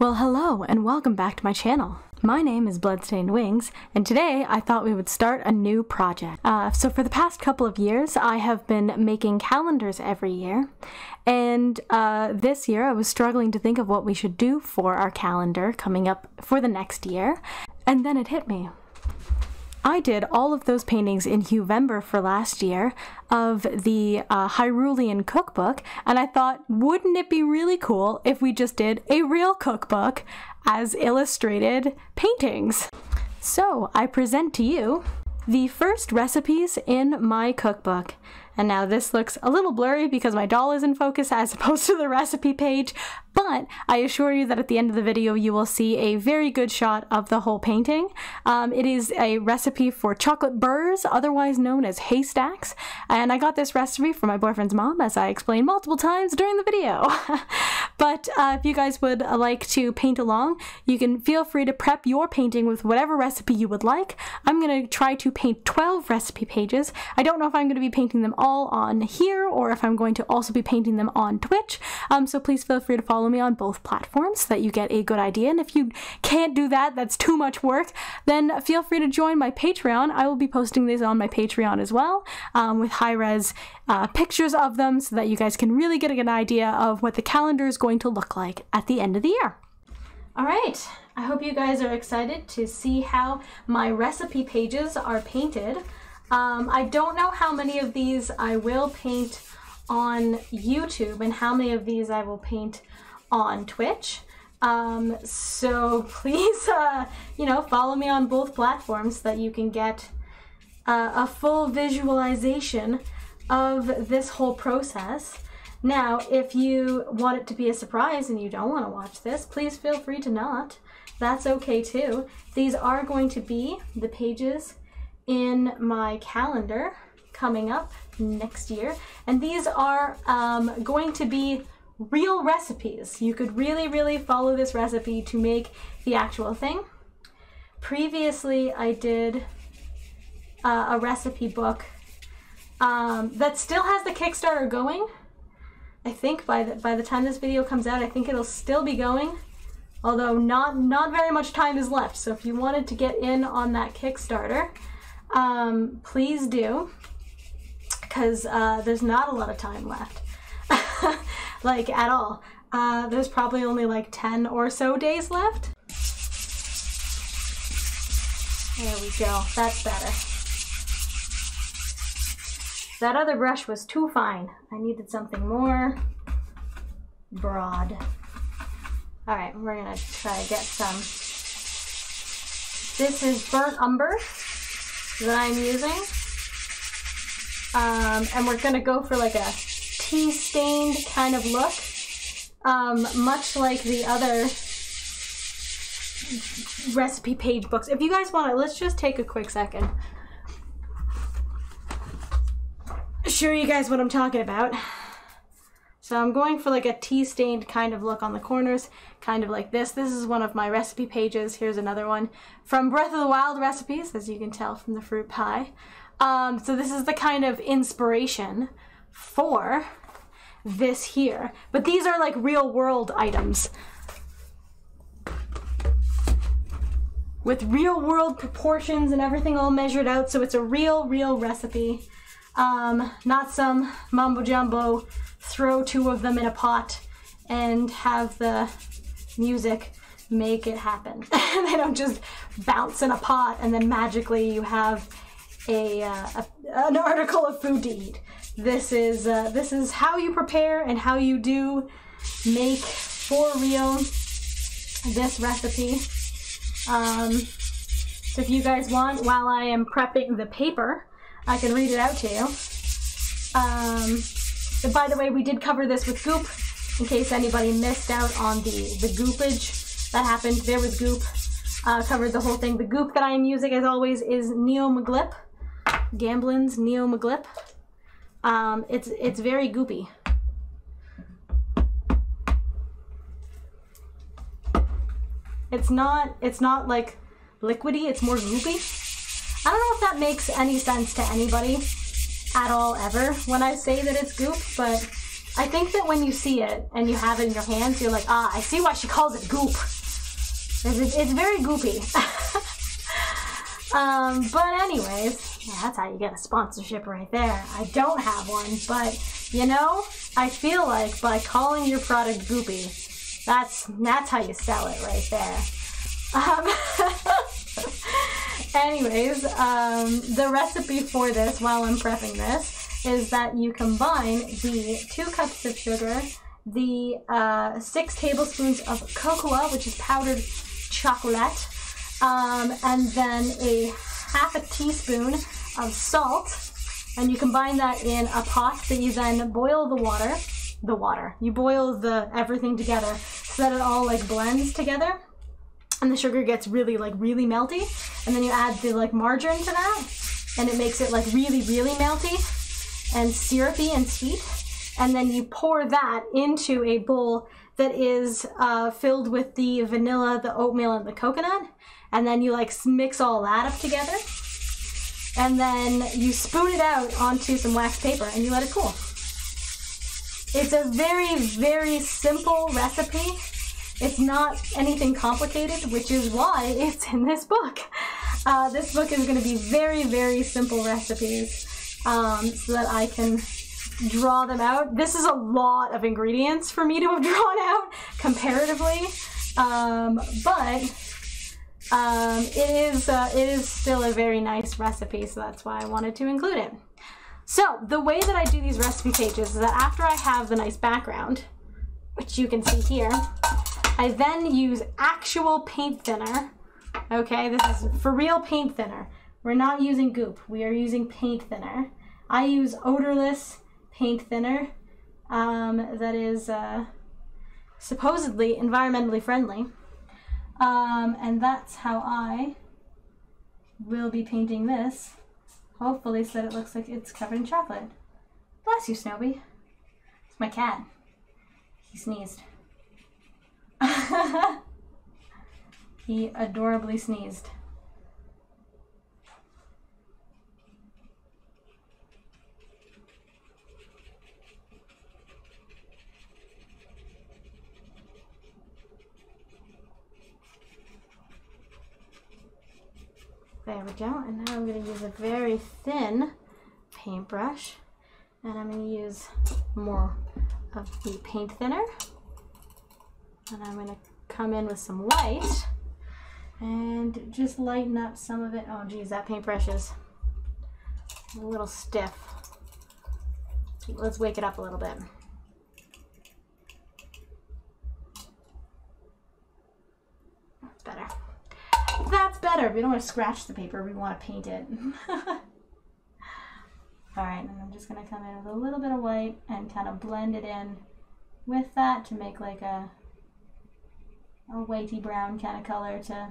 Well, hello, and welcome back to my channel. My name is Bloodstained Wings, and today I thought we would start a new project. Uh, so for the past couple of years, I have been making calendars every year, and uh, this year I was struggling to think of what we should do for our calendar coming up for the next year, and then it hit me. I did all of those paintings in Huevember for last year of the uh, Hyrulean cookbook, and I thought, wouldn't it be really cool if we just did a real cookbook as illustrated paintings? So I present to you the first recipes in my cookbook. And now this looks a little blurry because my doll is in focus as opposed to the recipe page, but I assure you that at the end of the video you will see a very good shot of the whole painting. Um, it is a recipe for chocolate burrs, otherwise known as haystacks, and I got this recipe from my boyfriend's mom as I explained multiple times during the video. but uh, if you guys would like to paint along, you can feel free to prep your painting with whatever recipe you would like. I'm going to try to paint 12 recipe pages. I don't know if I'm going to be painting them all on here or if I'm going to also be painting them on Twitch, um, so please feel free to follow follow me on both platforms so that you get a good idea. And if you can't do that, that's too much work, then feel free to join my Patreon. I will be posting these on my Patreon as well um, with high res uh, pictures of them so that you guys can really get an idea of what the calendar is going to look like at the end of the year. All right, I hope you guys are excited to see how my recipe pages are painted. Um, I don't know how many of these I will paint on YouTube and how many of these I will paint on Twitch. Um, so please, uh, you know, follow me on both platforms so that you can get uh, a full visualization of this whole process. Now, if you want it to be a surprise and you don't want to watch this, please feel free to not. That's okay too. These are going to be the pages in my calendar coming up next year. And these are um, going to be real recipes. You could really, really follow this recipe to make the actual thing. Previously, I did uh, a recipe book um, that still has the Kickstarter going. I think by the, by the time this video comes out, I think it'll still be going. Although not, not very much time is left. So if you wanted to get in on that Kickstarter, um, please do. Because uh, there's not a lot of time left. like at all. Uh, there's probably only like 10 or so days left. There we go, that's better. That other brush was too fine. I needed something more broad. All right, we're gonna try to get some. This is burnt umber that I'm using. Um, and we're gonna go for like a tea stained kind of look, um, much like the other recipe page books. If you guys want to, let's just take a quick second. Show you guys what I'm talking about. So I'm going for like a tea stained kind of look on the corners, kind of like this. This is one of my recipe pages. Here's another one from Breath of the Wild recipes, as you can tell from the fruit pie. Um, so this is the kind of inspiration for this here. But these are like real world items. With real world proportions and everything all measured out, so it's a real, real recipe. Um, not some mumbo jumbo, throw two of them in a pot and have the music make it happen. they don't just bounce in a pot and then magically you have a, uh, a, an article of food to eat. This is uh, this is how you prepare and how you do make for real this recipe. Um, so if you guys want, while I am prepping the paper, I can read it out to you. Um, by the way, we did cover this with goop, in case anybody missed out on the, the goopage that happened. There was goop. Uh, covered the whole thing. The goop that I am using, as always, is Neo Megilp. Gamblin's Neo Megilp. Um, it's it's very goopy. It's not it's not like liquidy, it's more goopy. I don't know if that makes any sense to anybody at all ever when I say that it's goop, but I think that when you see it and you have it in your hands, you're like, ah, I see why she calls it goop. It's, it's very goopy. um, but anyways, yeah, that's how you get a sponsorship right there. I don't have one, but you know, I feel like by calling your product goopy, that's that's how you sell it right there. Um, anyways, um, the recipe for this, while I'm prepping this, is that you combine the two cups of sugar, the uh, six tablespoons of cocoa, which is powdered chocolate, um, and then a half a teaspoon of salt, and you combine that in a pot that you then boil the water. The water. You boil the everything together so that it all like blends together and the sugar gets really like really melty and then you add the like margarine to that and it makes it like really really melty and syrupy and sweet. And then you pour that into a bowl that is uh, filled with the vanilla the oatmeal and the coconut. And then you like mix all that up together. And then you spoon it out onto some wax paper and you let it cool. It's a very very simple recipe it's not anything complicated, which is why it's in this book. Uh, this book is going to be very, very simple recipes um, so that I can draw them out. This is a lot of ingredients for me to have drawn out comparatively, um, but um, it is uh, it is still a very nice recipe, so that's why I wanted to include it. So the way that I do these recipe pages is that after I have the nice background, which you can see here, I then use actual paint thinner. Okay, this is for real paint thinner. We're not using goop, we are using paint thinner. I use odorless paint thinner um, that is uh, supposedly environmentally friendly. Um, and that's how I will be painting this, hopefully so that it looks like it's covered in chocolate. Bless you, Snowy. It's my cat. He sneezed. he adorably sneezed. There we go. And now I'm going to use a very thin paintbrush. And I'm going to use more of the paint thinner. And I'm going to come in with some white and just lighten up some of it. Oh geez, that paintbrush is a little stiff. Let's wake it up a little bit. That's better. That's better. We don't want to scratch the paper. We want to paint it. All right, and I'm just going to come in with a little bit of white and kind of blend it in with that to make like a a weighty brown kind of color to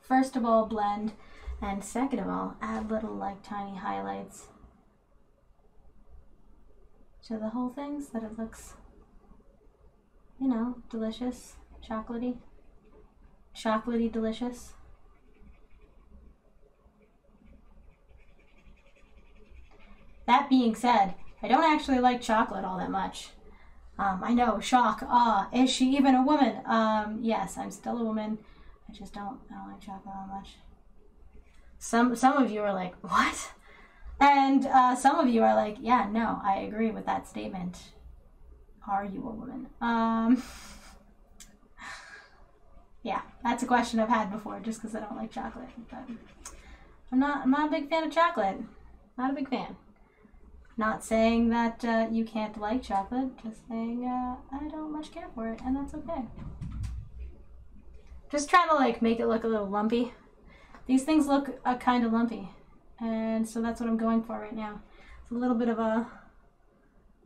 first of all blend and second of all add little like tiny highlights to the whole thing so that it looks you know delicious chocolatey chocolatey delicious. That being said I don't actually like chocolate all that much um, I know, shock. Ah, is she even a woman? Um, yes, I'm still a woman. I just don't, I don't like chocolate that much. Some, some of you are like, what? And uh, some of you are like, yeah, no, I agree with that statement. Are you a woman? Um, yeah, that's a question I've had before, just because I don't like chocolate. But I'm not, I'm not a big fan of chocolate. Not a big fan. Not saying that uh, you can't like chocolate, just saying uh, I don't much care for it, and that's okay. Just trying to like make it look a little lumpy. These things look uh, kind of lumpy, and so that's what I'm going for right now. It's a little bit of a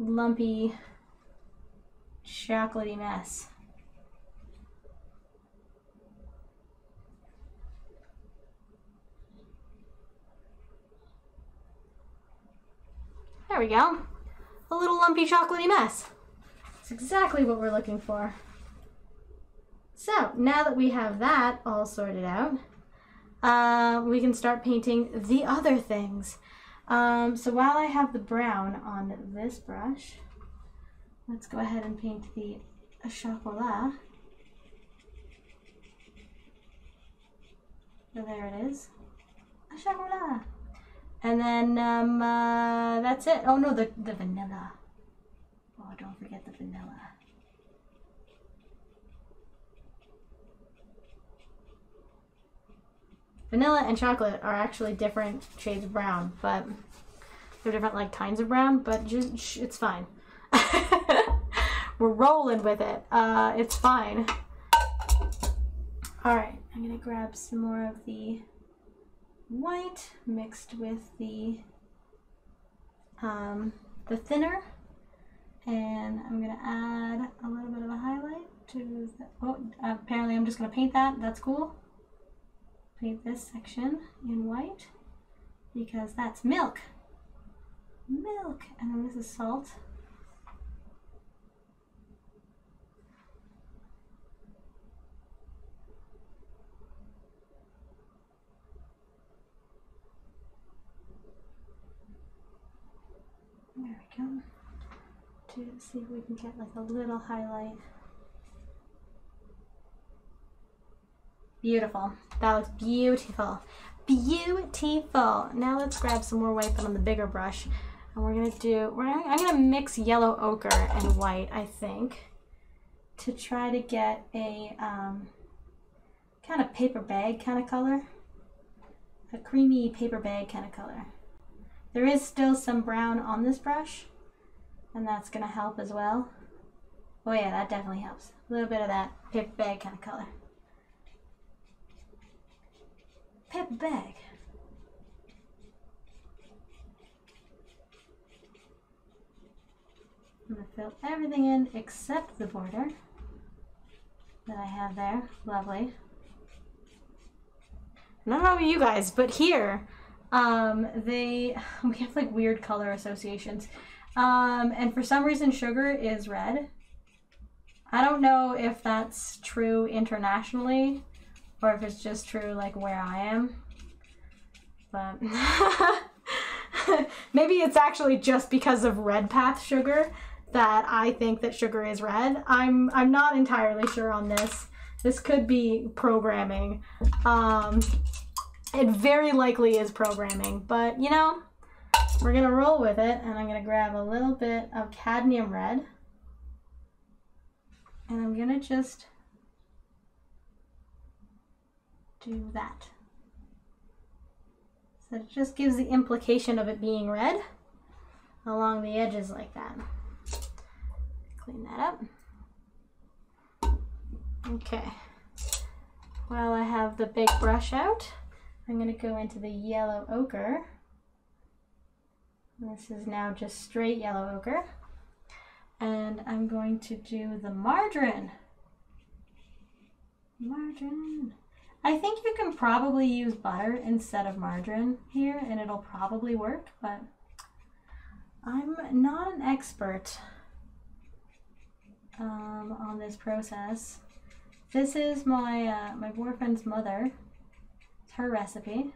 lumpy, chocolatey mess. There we go. A little lumpy chocolatey mess. It's exactly what we're looking for. So now that we have that all sorted out, uh, we can start painting the other things. Um, so while I have the brown on this brush, Let's go ahead and paint the chocolat. There it is. A chocolat. And then um, uh, that's it. Oh no, the, the vanilla. Oh, don't forget the vanilla. Vanilla and chocolate are actually different shades of brown, but they're different like kinds of brown, but just it's fine. We're rolling with it. Uh, it's fine. All right, I'm gonna grab some more of the white mixed with the um, the thinner. And I'm gonna add a little bit of a highlight to the, oh apparently I'm just gonna paint that. That's cool. Paint this section in white because that's milk. Milk. And then this is salt There we go. To see if we can get like a little highlight. Beautiful. That looks beautiful. Beautiful. Now let's grab some more white but on the bigger brush. And we're gonna do, we're I'm gonna mix yellow ochre and white, I think, to try to get a um, kind of paper bag kind of color. A creamy paper bag kind of color. There is still some brown on this brush, and that's gonna help as well. Oh yeah, that definitely helps. A little bit of that paper bag kind of color. Paper bag. I'm gonna fill everything in except the border that I have there. Lovely. I don't know about you guys, but here, um, they we have like weird color associations. Um, and for some reason, sugar is red. I don't know if that's true internationally or if it's just true like where I am. But maybe it's actually just because of Redpath sugar that I think that sugar is red. I'm I'm not entirely sure on this. This could be programming. Um, it very likely is programming, but you know, we're gonna roll with it and I'm gonna grab a little bit of cadmium red and I'm gonna just do that. So it just gives the implication of it being red along the edges like that. Clean that up. Okay. While I have the big brush out, I'm going to go into the yellow ochre. This is now just straight yellow ochre. And I'm going to do the margarine. Margarine. I think you can probably use butter instead of margarine here and it'll probably work, but I'm not an expert um, on this process. This is my, uh, my boyfriend's mother It's her recipe.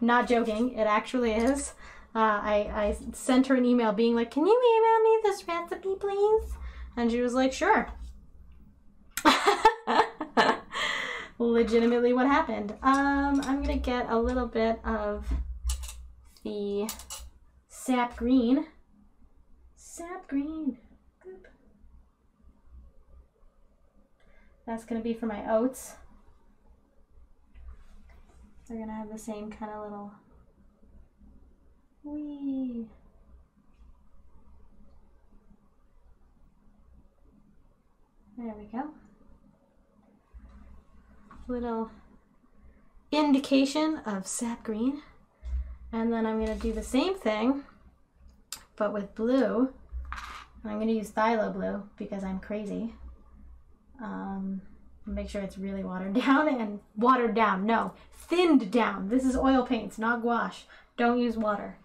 Not joking, it actually is. Uh, I, I sent her an email being like, Can you email me this recipe, please? And she was like, Sure. Legitimately, what happened. Um, I'm gonna get a little bit of the sap green. Sap green. Boop. That's gonna be for my oats. They're gonna have the same kind of little wee. There we go. Little indication of sap green. And then I'm gonna do the same thing, but with blue. I'm gonna use phthalo blue because I'm crazy. Um, Make sure it's really watered down and watered down. No, thinned down. This is oil paints, not gouache. Don't use water.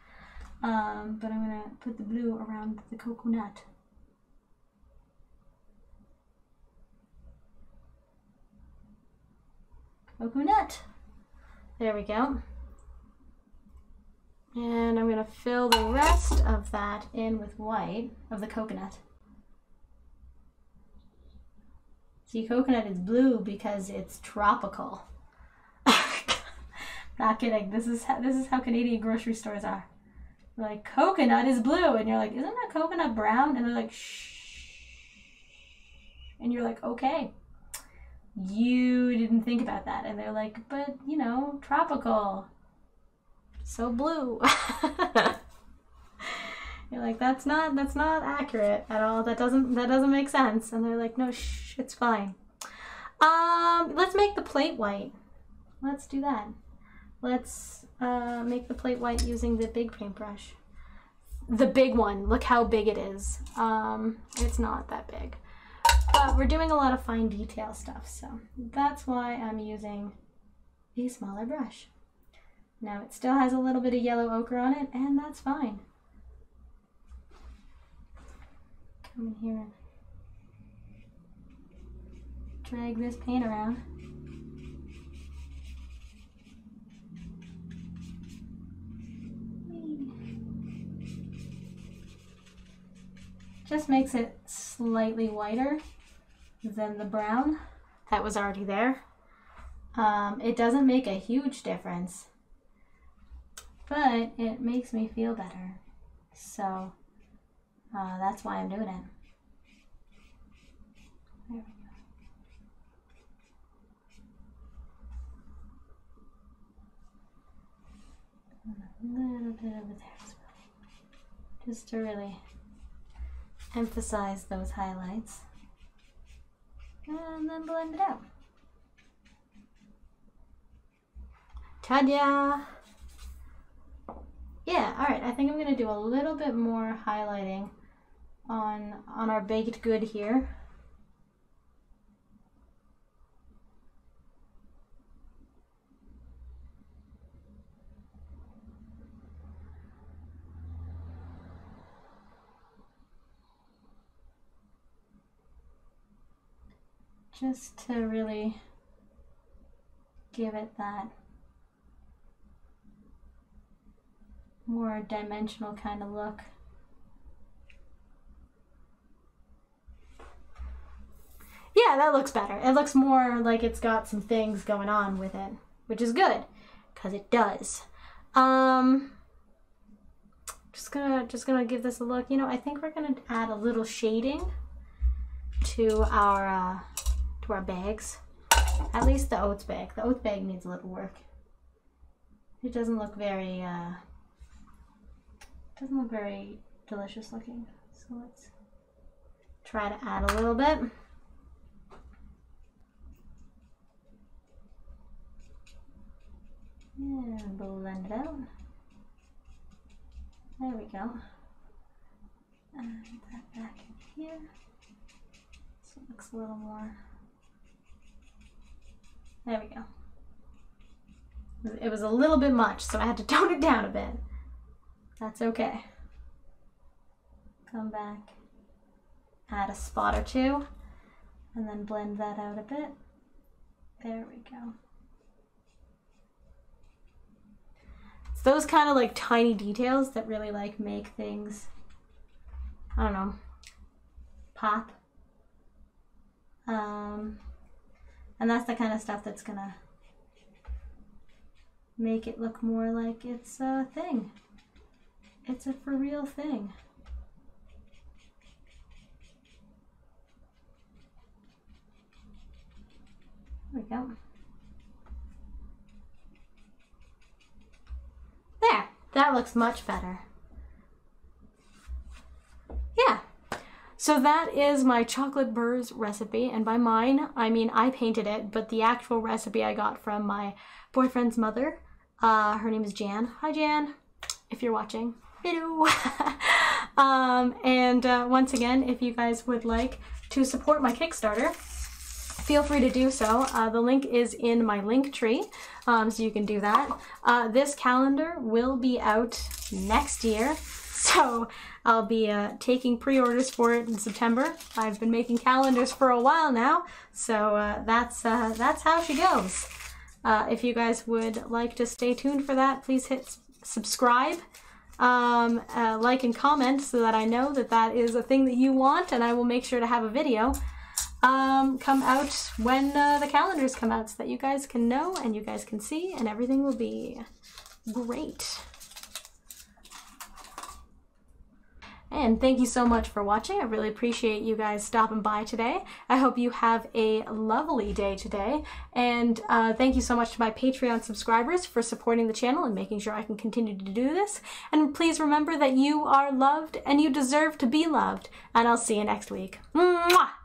Um, but I'm gonna put the blue around the coconut. Coconut. There we go. And I'm gonna fill the rest of that in with white of the coconut. See, coconut is blue because it's tropical. Not kidding. This is how, this is how Canadian grocery stores are. They're like coconut is blue, and you're like, isn't that coconut brown? And they're like, shh. And you're like, okay. You didn't think about that, and they're like, but you know, tropical. So blue. you're like, that's not that's not accurate at all. That doesn't that doesn't make sense. And they're like, no, shh, it's fine. Um, let's make the plate white. Let's do that. Let's uh, make the plate white using the big paintbrush. The big one. Look how big it is. Um, it's not that big. But we're doing a lot of fine detail stuff, so that's why I'm using a smaller brush. Now it still has a little bit of yellow ochre on it, and that's fine. Come in here and drag this paint around. Just makes it slightly whiter than the brown that was already there. Um, it doesn't make a huge difference, but it makes me feel better. So uh, that's why I'm doing it. There we go. a little bit over there as well. Just to really emphasize those highlights. And then blend it out. Ta-da! Yeah, alright, I think I'm to do a little bit more highlighting on, on our baked good here. Just to really give it that more dimensional kind of look. Yeah, that looks better. It looks more like it's got some things going on with it, which is good, because it does. Um, just gonna just gonna give this a look. You know, I think we're gonna add a little shading to our uh, to our bags. At least the oats bag. The oats bag needs a little work. It doesn't look very, uh, doesn't look very delicious looking. So let's try to add a little bit. And blend it out. There we go. And that back in here. So it looks a little more there we go. It was a little bit much, so I had to tone it down a bit. That's okay. Come back, add a spot or two, and then blend that out a bit. There we go. It's those kind of like tiny details that really like make things, I don't know, pop. Um, and that's the kind of stuff that's gonna make it look more like it's a thing. It's a for real thing. There we go. There, that looks much better. Yeah, so that is my chocolate burrs recipe, and by mine, I mean I painted it, but the actual recipe I got from my boyfriend's mother. Uh, her name is Jan. Hi, Jan, if you're watching. Hello. um, and uh, once again, if you guys would like to support my Kickstarter, feel free to do so. Uh, the link is in my link tree, um, so you can do that. Uh, this calendar will be out next year, so I'll be uh, taking pre-orders for it in September. I've been making calendars for a while now, so uh, that's uh, that's how she goes. Uh, if you guys would like to stay tuned for that, please hit subscribe, um, uh, like, and comment so that I know that that is a thing that you want, and I will make sure to have a video um, come out when uh, the calendars come out so that you guys can know and you guys can see, and everything will be great. And thank you so much for watching. I really appreciate you guys stopping by today. I hope you have a lovely day today. And uh, thank you so much to my Patreon subscribers for supporting the channel and making sure I can continue to do this. And please remember that you are loved and you deserve to be loved. And I'll see you next week. Mwah!